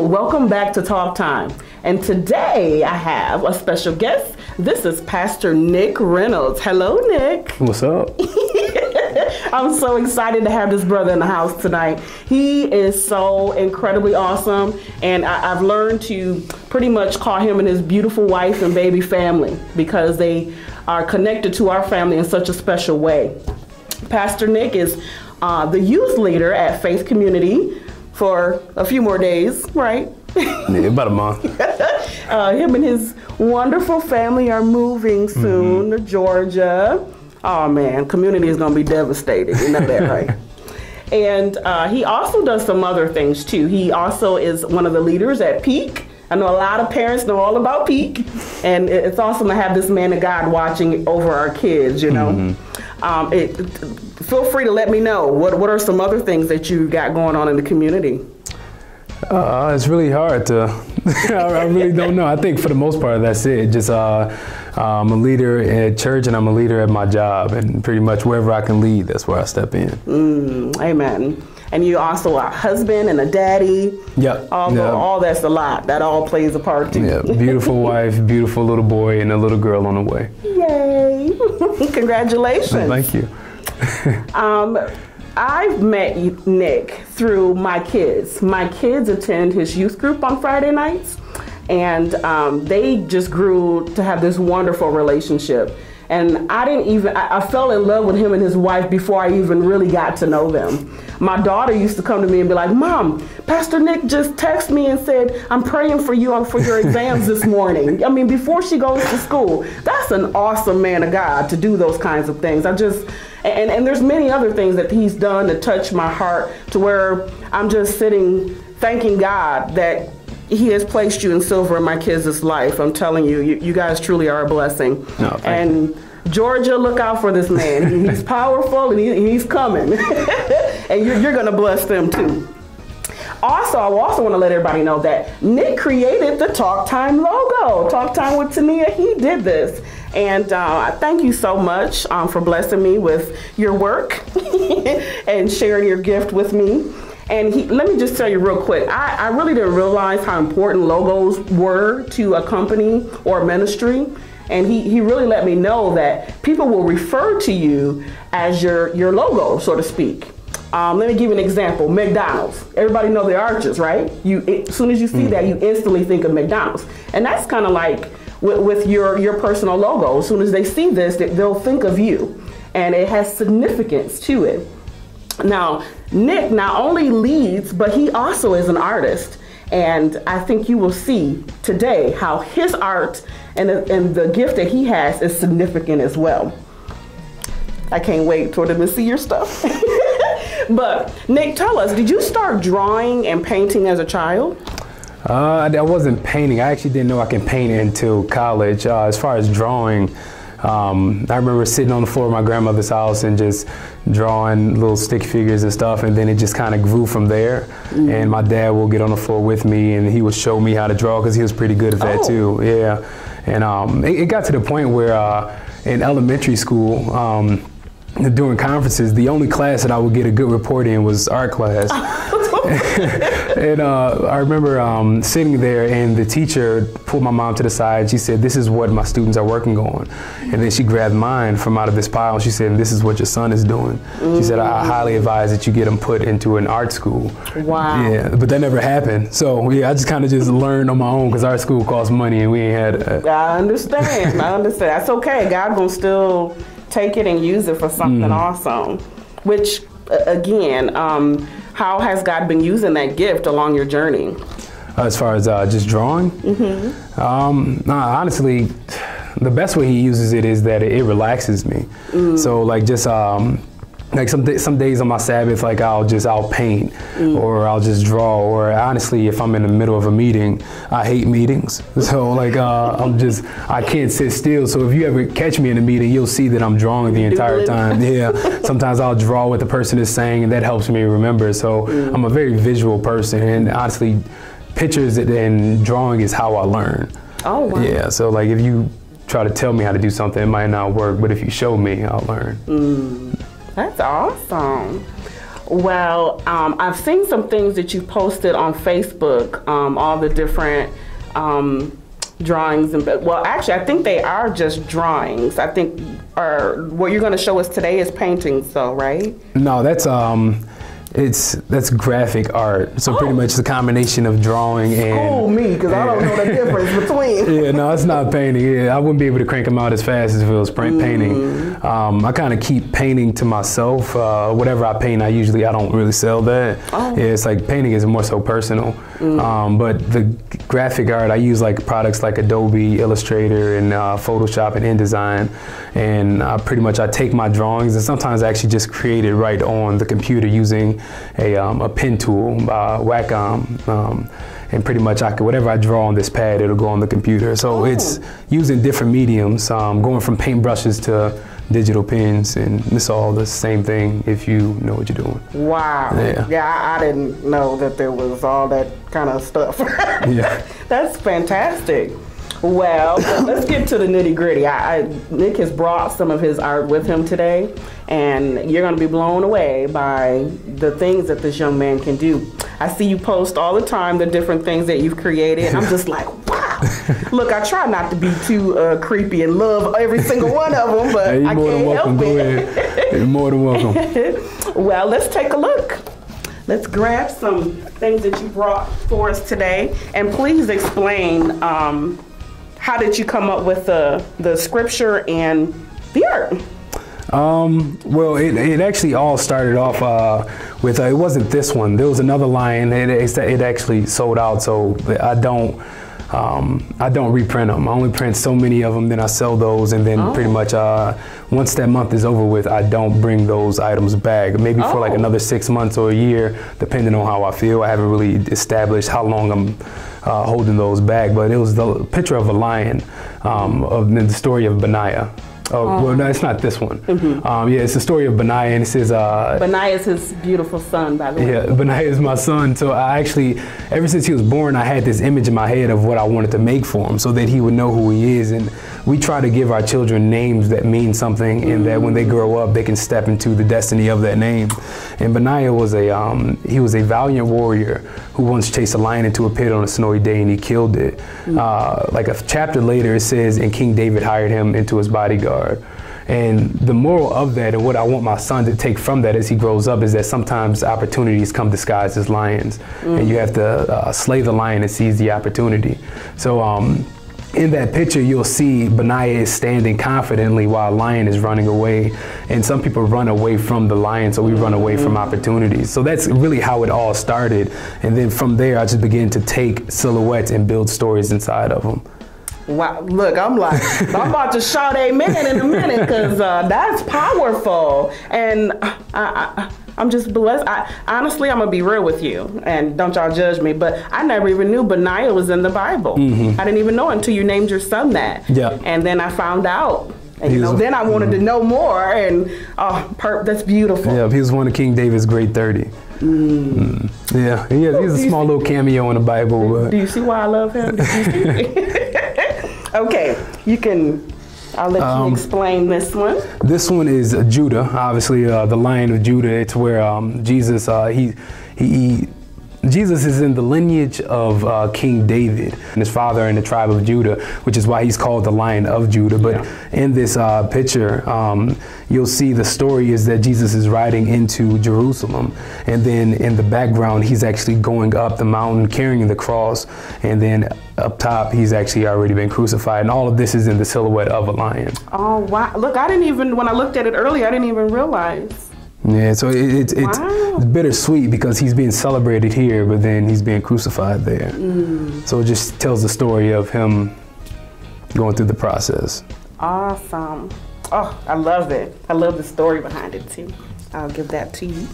Welcome back to Talk Time. And today I have a special guest. This is Pastor Nick Reynolds. Hello, Nick. What's up? I'm so excited to have this brother in the house tonight. He is so incredibly awesome, and I, have learned to pretty much call him and his beautiful wife and baby family because they are connected to our family in such a special way. Pastor Nick is uh, the youth leader at Faith Community for a few more days, right? yeah, about a month. uh, him and his wonderful family are moving soon mm-hmm. to Georgia. Oh man, community is going to be devastated. You know that, right? and uh, he also does some other things too. He also is one of the leaders at Peak. I know a lot of parents know all about Peak, and it's awesome to have this man of God watching over our kids. You know, mm-hmm. um, it, feel free to let me know what what are some other things that you got going on in the community. Uh, it's really hard to. I really don't know. I think for the most part, that's it. Just uh, I'm a leader at church and I'm a leader at my job, and pretty much wherever I can lead, that's where I step in. Mm, amen. And you also a husband and a daddy. Yep. All, yep. all that's a lot. That all plays a part too. Yeah. Beautiful wife, beautiful little boy, and a little girl on the way. Yay! Congratulations. Thank you. um, I've met Nick through my kids. My kids attend his youth group on Friday nights, and um, they just grew to have this wonderful relationship. And I didn't even, I, I, fell in love with him and his wife before I even really got to know them. My daughter used to come to me and be like, Mom, Pastor Nick just texted me and said, I'm praying for you uh, for your exams this morning. I mean, before she goes to school. That's an awesome man of God to do those kinds of things. I just, and, and there's many other things that he's done to touch my heart to where I'm just sitting thanking God that he has placed you in silver in my kids' life. I'm telling you, you, you guys truly are a blessing. No, and. Georgia, look out for this man. he's powerful and he, he's coming. and you're, you're going to bless them too. Also, I also want to let everybody know that Nick created the Talk Time logo. Talk Time with Tennia, he did this. And uh, thank you so much um, for blessing me with your work and sharing your gift with me. And he, let me just tell you real quick, I, I really didn't realize how important logos were to a company or a ministry. And he, he really let me know that people will refer to you as your, your logo, so to speak. Um, let me give you an example. McDonald's. Everybody know the arches, right? You as soon as you see mm. that, you instantly think of McDonald's, and that's kind of like with, with, your your personal logo. As soon as they see this, they, they'll think of you, and it has significance to it. Now, Nick not only leads, but he also is an artist. And I think you will see today how his art and, and the gift that he has is significant as well. I can't wait for them to see your stuff. but Nick, tell us, did you start drawing and painting as a child? Uh, I wasn't painting. I actually didn't know I could paint until college. Uh, as far as drawing, um, I remember sitting on the floor of my grandmother's house and just drawing little stick figures and stuff, and then it just kind of grew from there. Mm. And my dad will get on the floor with me, and he would show me how to draw because he was pretty good at that oh. too. Yeah, and um, it, it, got to the point where uh, in elementary school. Um, during conferences, the only class that I would get a good report in was art class. and uh, I remember um, sitting there, and the teacher pulled my mom to the side. She said, "This is what my students are working on," and then she grabbed mine from out of this pile. And she said, "This is what your son is doing." Mm-hmm. She said, "I highly advise that you get him put into an art school." Wow. Yeah, but that never happened. So yeah, I just kind of just learned on my own because our school costs money, and we ain't had. A, I understand. I understand. That's okay. God gonna still take it and use it for something mm. awesome. Which, again, um, how has God been using that gift along your journey? As far as uh, just drawing, mm-hmm. um, nah, honestly, the best way he uses it is that it, it relaxes me. Mm. So like just um, like some some days on my Sabbath, like I'll just I'll paint mm. or I'll just draw. Or honestly, if I'm in the middle of a meeting, I hate meetings. So like uh, I'm just I can't sit still. So if you ever catch me in a meeting, you'll see that I'm drawing the entire time. Yeah. Sometimes I'll draw what the person is saying, and that helps me remember. So mm. I'm a very visual person, and honestly, pictures and drawing is how I learn. Oh wow. Yeah. So like if you try to tell me how to do something, it might not work. But if you show me, I'll learn. Mm. That's awesome. Well, um, I've seen some things that you posted on Facebook, um, all the different um, drawings and well, actually, I think they are just drawings. I think, or what you're going to show us today is paintings, though, right? No, that's um, it's that's graphic art. So pretty Oh. much the combination of drawing and. School me, because I don't know the difference between. Yeah, no, it's not painting. Yeah, I wouldn't be able to crank them out as fast as if it was painting. Um, I kind of keep painting to myself. Uh, whatever I paint, I usually I don't really sell that. Oh. Yeah, it's like painting is more so personal. Mm. Um, but the graphic art, I use like products like Adobe Illustrator and uh, Photoshop and InDesign, and uh, pretty much I take my drawings and sometimes I actually just create it right on the computer using a, um, a pen tool, uh, Wacom. Um, and pretty much I could, whatever I draw on this pad, it'll go on the computer. So Oh. it's using different mediums, um, going from paintbrushes to digital pens, and it's all the same thing if you know what you're doing. Wow. Yeah. I, I didn't know that there was all that kind of stuff. Yeah. That's fantastic. Well, let's get to the nitty gritty. I, I, Nick has brought some of his art with him today, and you're going to be blown away by the things that this young man can do. I see you post all the time the different things that you've created, and I'm just like, wow. Look, I try not to be too uh, creepy and love every single one of them, but Hey, you're I more than can't welcome. help Go it. ahead. You're more than welcome. Well, let's take a look. Let's grab some things that you brought for us today, and please explain um, how did you come up with the the scripture and the art. Um, well, it, it actually all started off uh, with uh, it wasn't this one. There was another line. It, it, it actually sold out, so I don't. Um, I don't reprint them. I only print so many of them, then I sell those, and then pretty much uh, once that month is over with, I don't bring those items back. Maybe for like Oh. another six months or a year, depending on how I feel. I haven't really established how long I'm uh, holding those back, but it was the picture of a lion um, of the story of Benaiah. Oh, well, no, it's not this one. Um, yeah, it's the story of Benaiah, and it says, uh, Benaiah is his beautiful son, by the way. yeah, Benaiah is my son. So I actually, ever since he was born, I had this image in my head of what I wanted to make for him so that he would know who he is. And we try to give our children names that mean something and that when they grow up, they can step into the destiny of that name. And Benaiah was a, um, he was a valiant warrior who once chased a lion into a pit on a snowy day and he killed it. Uh, like a chapter later, it says, and King David hired him into his bodyguard. And the moral of that, and what I want my son to take from that as he grows up, is that sometimes opportunities come disguised as lions, and you have to uh, slay the lion and seize the opportunity. So, um, in that picture, you'll see Benaiah is standing confidently while a lion is running away. And some people run away from the lion, so we run away from opportunities. So that's really how it all started. And then from there, I just began to take silhouettes and build stories inside of them. Wow, look, I'm like, I'm about to shout amen in a minute because uh, that's powerful. And I, I, I'm just blessed. I, honestly, I'm going to be real with you, and don't y'all judge me, but I never even knew Benaiah was in the Bible. I didn't even know until you named your son that. Mm-hmm. Yeah. And then I found out. And, you know, then I wanted to know more, and oh, per- that's beautiful. Yeah, he was one of King David's great 30. Mm. Yeah, he has, he has a small little cameo in the Bible. Do you see why I love him? Do you see? okay, you can. I'll let Um, you explain this one. this one is Judah, obviously uh, the Lion of Judah. It's where um, Jesus uh, he, he he Jesus is in the lineage of uh, King David and his father in the tribe of Judah, which is why he's called the Lion of Judah. But in this uh, picture, um, you'll see the story is that Jesus is riding into Jerusalem, and then in the background, he's actually going up the mountain carrying the cross, and then up top, he's actually already been crucified. And all of this is in the silhouette of a lion. Oh wow! Look, I didn't even when I looked at it earlier, I didn't even realize. Yeah, so it, it's it's Wow. it's bittersweet because he's being celebrated here, but then he's being crucified there. Mm. So it just tells the story of him going through the process. Awesome. Oh, I love it. I love the story behind it too. I'll give that to you.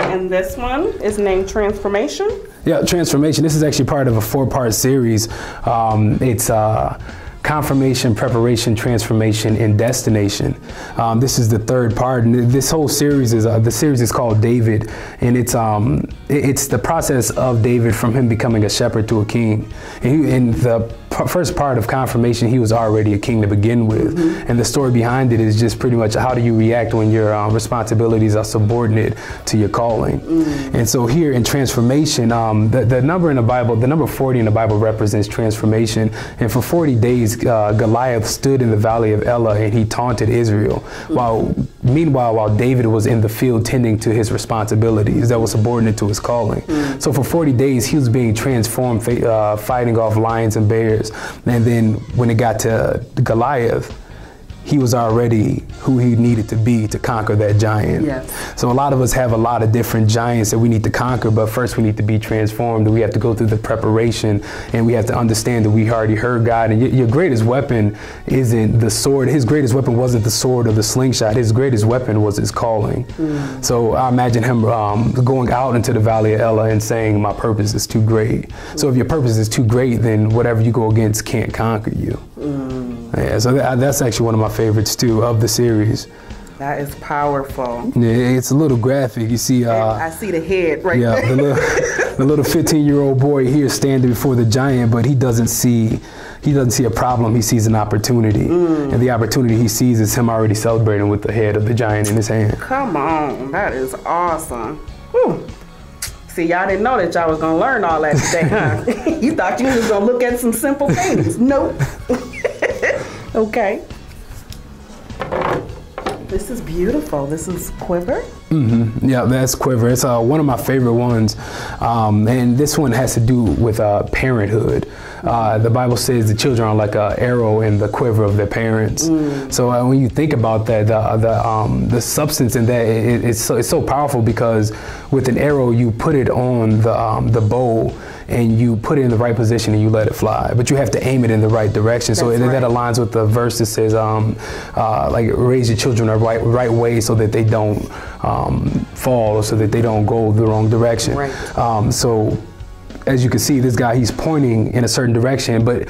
And this one is named Transformation. Yeah, transformation. This is actually part of a four-part series. Um, it's uh, confirmation, preparation, transformation, and destination. Um, this is the third part, and this whole series is uh, the series is called David, and it's um, it's the process of David from him becoming a shepherd to a king. And, he, and the first part of confirmation, he was already a king to begin with. And the story behind it is just pretty much how do you react when your um, responsibilities are subordinate to your calling. And so here in transformation, um, the, the number in the Bible, the number 40 in the Bible represents transformation. And for 40 days, uh, Goliath stood in the valley of Elah and he taunted Israel. While meanwhile, while David was in the field tending to his responsibilities that was subordinate to his calling. So for 40 days, he was being transformed, uh, fighting off lions and bears. And then when it got to Goliath, he was already who he needed to be to conquer that giant. Yes. So a lot of us have a lot of different giants that we need to conquer, but first we need to be transformed. We have to go through the preparation, and we have to understand that we already heard God. And your greatest weapon isn't the sword. His greatest weapon wasn't the sword or the slingshot. His greatest weapon was his calling. So I imagine him um, going out into the valley of Elah and saying, "My purpose is too great." So if your purpose is too great, then whatever you go against can't conquer you. Yeah, so that, that's actually one of my favorites too of the series. That is powerful. Yeah, it's a little graphic. You see, uh, I see the head right yeah, there. the little, the little 15 year old boy here standing before the giant, but he doesn't see, he doesn't see a problem. He sees an opportunity, Mm. and the opportunity he sees is him already celebrating with the head of the giant in his hand. Come on, that is awesome. Whew. See, y'all didn't know that y'all was gonna learn all that today, huh? you thought you was gonna look at some simple things. Nope. Okay. This is beautiful. This is quiver. Mm-hmm. Yeah, that's Quiver. It's uh, one of my favorite ones, um, and this one has to do with uh, parenthood. Uh, the Bible says the children are like an arrow in the quiver of their parents. So uh, when you think about that, the the, um, the substance in that it, it's so, it's so powerful because with an arrow you put it on the um, the bow and you put it in the right position and you let it fly, but you have to aim it in the right direction. So That's that, that aligns with the verse that says, um, uh, like, raise your children the right, right way so that they don't um, fall or so that they don't go the wrong direction. Right. Um, so, as you can see, this guy, he's pointing in a certain direction, but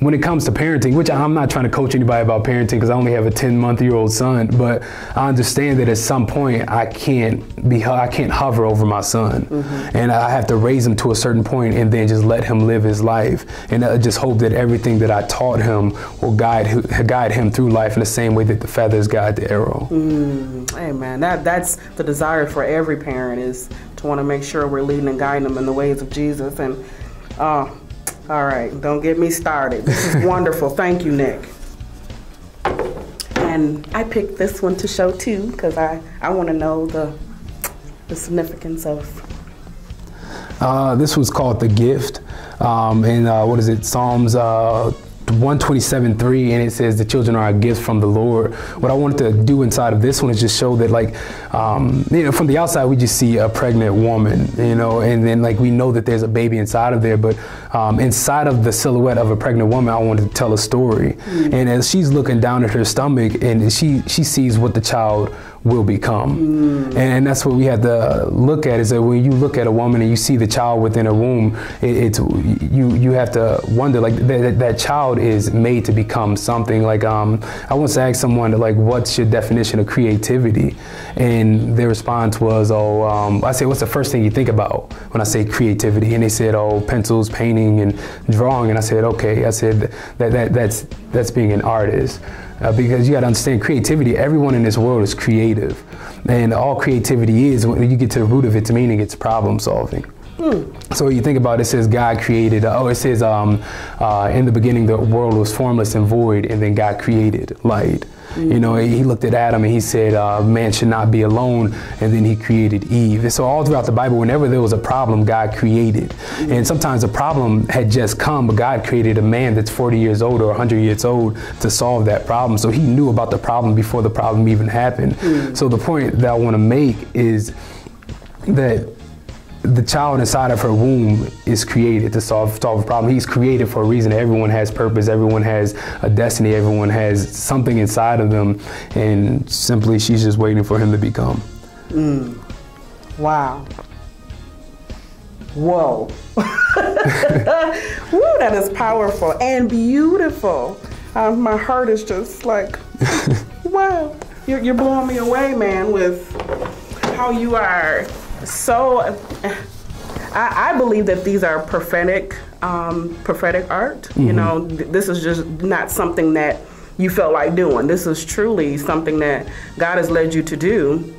when it comes to parenting, which I'm not trying to coach anybody about parenting because I only have a 10 month year old son, but I understand that at some point I can't be, I can't hover over my son, and I have to raise him to a certain point and then just let him live his life, and I just hope that everything that I taught him will guide guide him through life in the same way that the feathers guide the arrow. Hey man, that that's the desire for every parent is to want to make sure we're leading and guiding them in the ways of Jesus. And uh, all right, don't get me started. This is wonderful. Thank you, Nick. And I picked this one to show too because I I want to know the the significance of. Uh, this was called The Gift. Um, and uh, what is it? Psalms uh, 127.3 and it says the children are a gift from the Lord. What I wanted to do inside of this one is just show that like, um, you know, from the outside we just see a pregnant woman, you know, and then like we know that there's a baby inside of there, but um, inside of the silhouette of a pregnant woman, I wanted to tell a story. And as she's looking down at her stomach and she, she sees what the child will become. And that's what we have to look at is that when you look at a woman and you see the child within a womb, it, it's you you have to wonder like that, that, that child is made to become something. Like um, I once asked someone like, "What's your definition of creativity?" And their response was, "Oh, um, I said, what's the first thing you think about when I say creativity?" And they said, "Oh, pencils, painting, and drawing." And I said, "Okay." I said that, that that's that's being an artist. Uh, because you got to understand creativity. Everyone in this world is creative, and all creativity is when you get to the root of its meaning, it's problem solving. So you think about it, it says God created. Oh, it says um, uh, in the beginning the world was formless and void, and then God created light. You know, he looked at Adam and he said, uh, "Man should not be alone," and then he created Eve. And so all throughout the Bible, whenever there was a problem, God created. And sometimes the problem had just come, but God created a man that's 40 years old or 100 years old to solve that problem. So He knew about the problem before the problem even happened. So the point that I want to make is that the child inside of her womb is created to solve solve a problem. He's created for a reason. Everyone has purpose. Everyone has a destiny. Everyone has something inside of them, and simply she's just waiting for him to become. Wow. Whoa. Woo, that is powerful and beautiful. Uh, my heart is just like, wow. You're, you're blowing me away, man, with how you are so. I, I believe that these are prophetic, um, prophetic art. Mm-hmm. You know, th- this is just not something that you felt like doing. This is truly something that God has led you to do,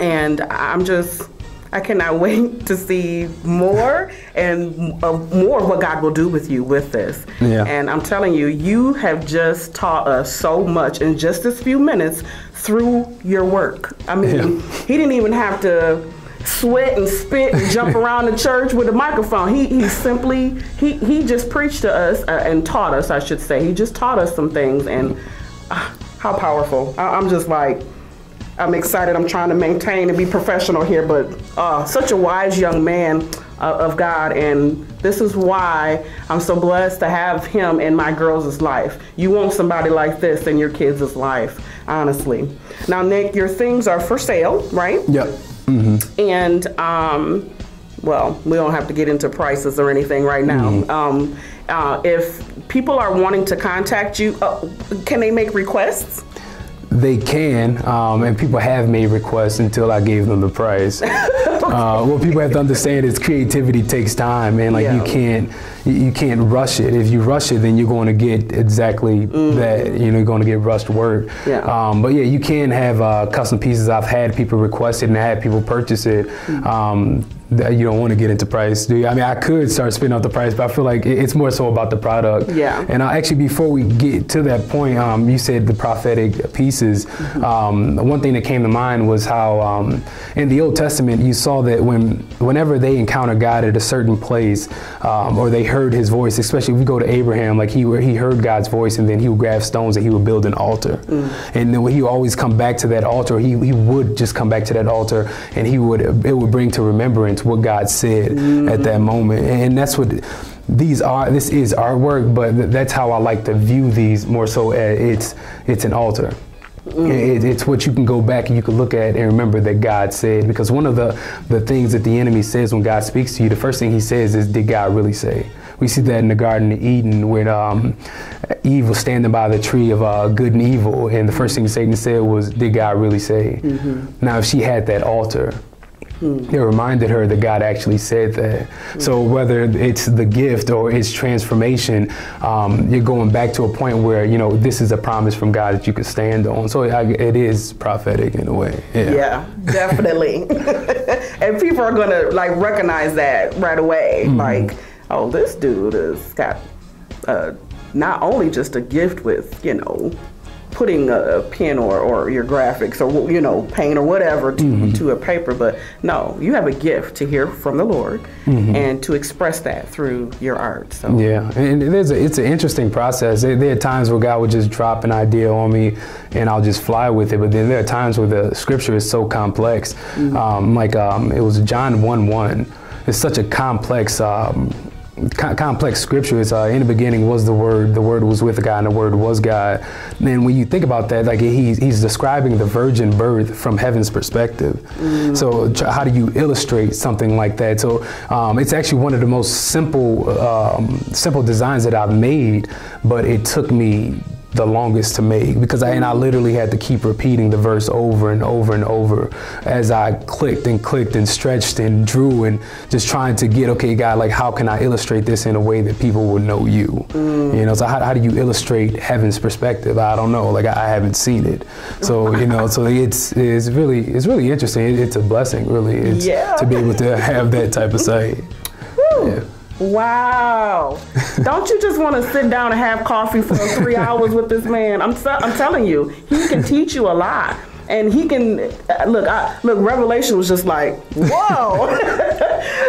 and I'm just. I cannot wait to see more and uh, more of what God will do with you with this. Yeah. And I'm telling you, you have just taught us so much in just this few minutes through your work. I mean, Yeah. he didn't even have to sweat and spit and jump around the church with a microphone. He, he simply he, he just preached to us uh, and taught us, I should say. He just taught us some things and uh, how powerful. I, I'm just like I'm excited. I'm trying to maintain and be professional here, but uh, such a wise young man uh, of God, and this is why I'm so blessed to have him in my girls' life. You want somebody like this in your kids' life, honestly. Now, Nick, your things are for sale, right? Yep. And um, well, we don't have to get into prices or anything right now. Um, uh, if people are wanting to contact you, uh, can they make requests? They can, um, and people have made requests until I gave them the price. uh, what people have to understand is creativity takes time, and like you can't you- can't rush it. If you rush it, then you're going to get exactly that. You know, you're going to get rushed work. Yeah. Um, but yeah, you can have uh, custom pieces. I've had people request it and I had people purchase it. Um, that you don't want to get into price, do you? I mean, I could start spinning out the price, but I feel like it's more so about the product. Yeah. And uh, actually, before we get to that point, um, you said the prophetic pieces. Um, one thing that came to mind was how um, in the Old Testament you saw that when whenever they encountered God at a certain place, um, or they heard His voice, especially if we go to Abraham, like he he heard God's voice, and then he would grab stones and he would build an altar, and then he would always come back to that altar. He he would just come back to that altar, and he would it would bring to remembrance what God said at that moment, and that's what these are this is artwork but th- that's how i like to view these more so as it's it's an altar. It, it's what you can go back and you can look at and remember that god said because one of the the things that the enemy says when god speaks to you the first thing he says is did god really say we see that in the garden of eden when um, eve was standing by the tree of uh, good and evil and the first thing satan said was did god really say now if she had that altar it reminded her that God actually said that. So whether it's the gift or it's transformation, um, you're going back to a point where you know this is a promise from God that you could stand on. So I, it is prophetic in a way. Yeah. Yeah, definitely. and people are gonna like recognize that right away. Like, oh, this dude has got uh, not only just a gift with you know putting a, a pen or, or your graphics or you know paint or whatever to, to a paper, but no, you have a gift to hear from the Lord and to express that through your art. So Yeah, and it is a, it's an interesting process. There, there are times where God would just drop an idea on me, and I'll just fly with it. But then there are times where the scripture is so complex, um, like um, it was John one one. It's such a complex. Um, co- Complex scripture. It's, uh, in the beginning was the Word. The Word was with God, and the Word was God. And then when you think about that, like he's, he's describing the virgin birth from heaven's perspective. So tr- how do you illustrate something like that? So um, it's actually one of the most simple, um, simple designs that I've made, but it took me the longest to make. Because I and I literally had to keep repeating the verse over and over and over as I clicked and clicked and stretched and drew and just trying to get okay God like how can I illustrate this in a way that people will know you? Mm. You know so how, how do you illustrate heaven's perspective? I don't know. Like I, I haven't seen it. So you know so it's it's really it's really interesting. It- it's a blessing really. It's Yeah. to be able to have that type of sight. Yeah. Wow. Don't you just want to sit down and have coffee for three hours with this man? I'm, I'm telling you, he can teach you a lot. And he can uh, look. I, look, Revelation was just like, whoa.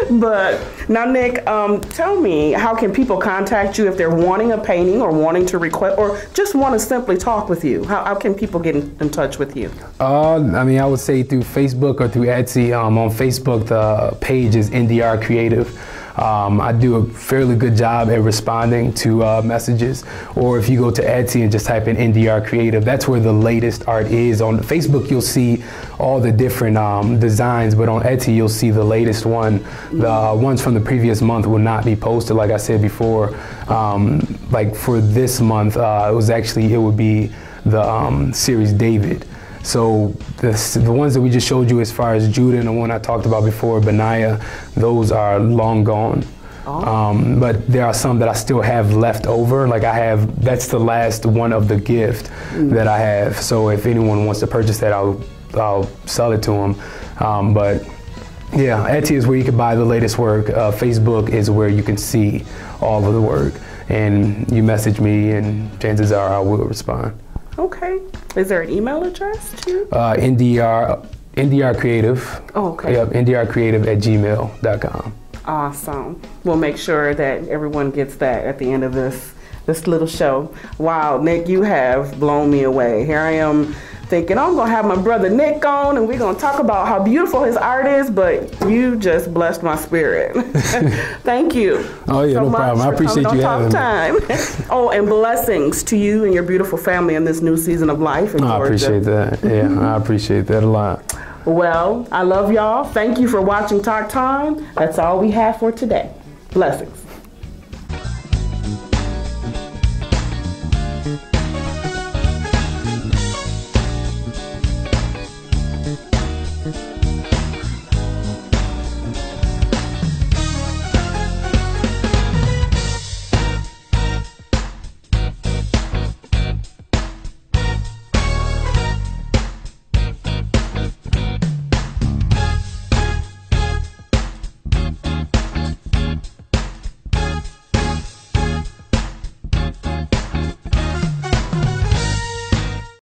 but now, Nick, um, tell me, how can people contact you if they're wanting a painting or wanting to request, or just want to simply talk with you? How, how can people get in, in touch with you? Uh, I mean, I would say through Facebook or through Etsy. Um, on Facebook, the page is NDR Creative. Um, I do a fairly good job at responding to uh, messages. Or if you go to Etsy and just type in NDR Creative, that's where the latest art is. On Facebook, you'll see all the different um, designs, but on Etsy, you'll see the latest one. The uh, ones from the previous month will not be posted, like I said before. Um, like for this month, uh, it was actually, it would be the um, series David. So the, the ones that we just showed you as far as Judah and the one I talked about before, Benaiah, those are long gone. Oh. Um, but there are some that I still have left over. Like I have, that's the last one of the gift mm. that I have. So if anyone wants to purchase that, I'll, I'll sell it to them. Um, but yeah, Etsy is where you can buy the latest work. Uh, Facebook is where you can see all of the work. And you message me, and chances are I will respond. Okay. Is there an email address too? Uh, NDR, NDR Creative. Oh, okay. Yep, NDR Creative at gmail.com. Awesome. We'll make sure that everyone gets that at the end of this this little show. Wow, Nick, you have blown me away. Here I am thinking I'm gonna have my brother Nick on and we're gonna talk about how beautiful his art is, but you just blessed my spirit. Thank you. Oh yeah, so no problem. I appreciate you having time. me. oh, and blessings to you and your beautiful family in this new season of life. In oh, I appreciate that. Yeah, I appreciate that a lot. Well, I love y'all. Thank you for watching Talk Time. That's all we have for today. Blessings.